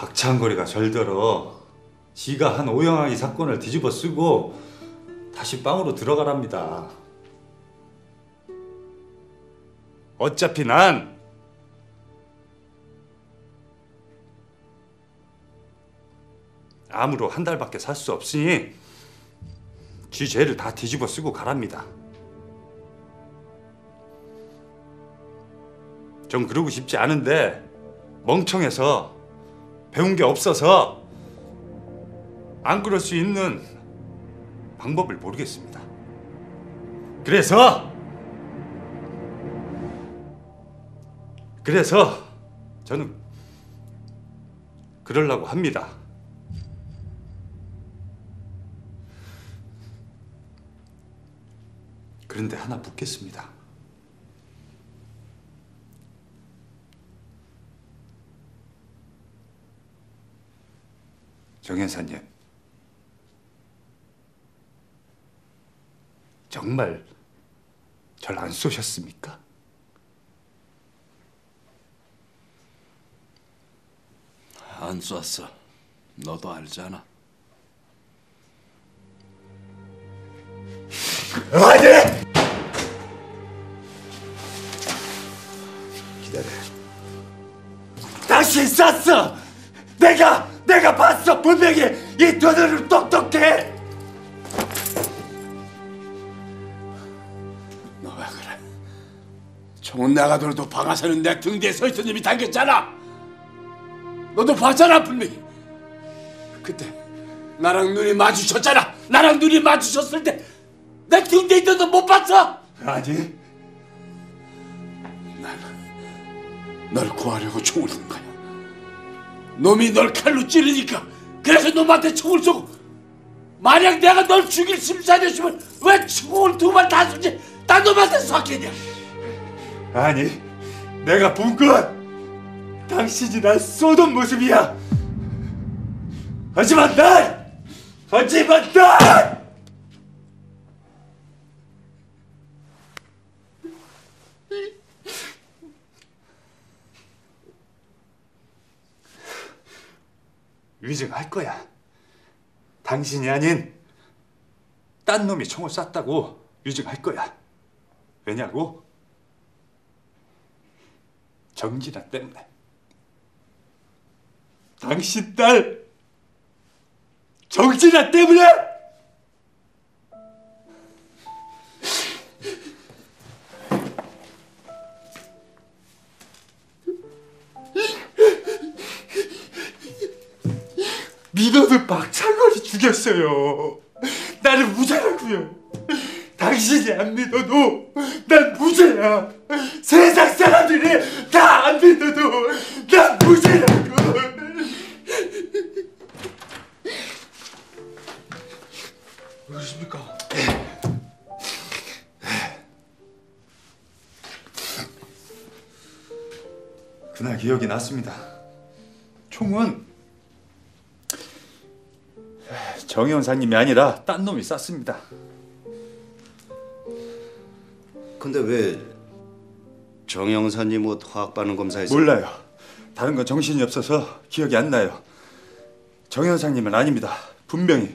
박창거리가 절더러 지가 한 오영학이 사건을 뒤집어 쓰고 다시 빵으로 들어가랍니다. 어차피 난 암으로 한 달밖에 살 수 없으니 지 죄를 다 뒤집어 쓰고 가랍니다. 전 그러고 싶지 않은데 멍청해서 배운 게 없어서 안 그럴 수 있는 방법을 모르겠습니다. 그래서 그래서 저는 그러려고 합니다. 그런데 하나 묻겠습니다. 정현사님, 정말 절 안 쏘셨습니까? 안 쐈어. 너도 알잖아. 아니! 기다려. 당신 쐈어! 내가, 내가 봤어! 분명히 이 눈으로 똑똑해! 너왜 그래? 총은 나가더라도 박아서는 내등 뒤에 서 있던 놈이 당겼잖아. 너도 봤잖아 분명히. 그때 나랑 눈이 마주쳤잖아. 나랑 눈이 마주쳤을 때 내등 뒤에 있던 너 못 봤어? 아니, 널 구하려고 총을 든 거야. 놈이 널 칼로 찌르니까 그래서 놈한테 총을 쏘고 만약 내가 널 죽일 심산이었으면 왜 총을 두 발 다 쏘지 딴 놈한테 쐈겠냐? 아니, 내가 본 건 당신이 날 쏘던 모습이야! 하지만 난! 하지만 난! 위증할 거야. 당신이 아닌 딴 놈이 총을 쐈다고 위증할 거야. 왜냐고? 정진아 때문에. 당신 딸 정진아 때문에. 민호는 박창걸이 죽였어요. 나는 무죄라고요. 당신이 안 믿어도 난 무죄야. 세상 사람들이 다 안 믿어도 난 무죄라고. 그러십니까? 그날 기억이 났습니다. 총은 정 형사님이 아니라 딴 놈이 쐈습니다. 근데 왜 정영사님 옷 화학 반응 검사에서 몰라요. 다른 건 정신이 없어서 기억이 안 나요. 정 형사님은 아닙니다. 분명히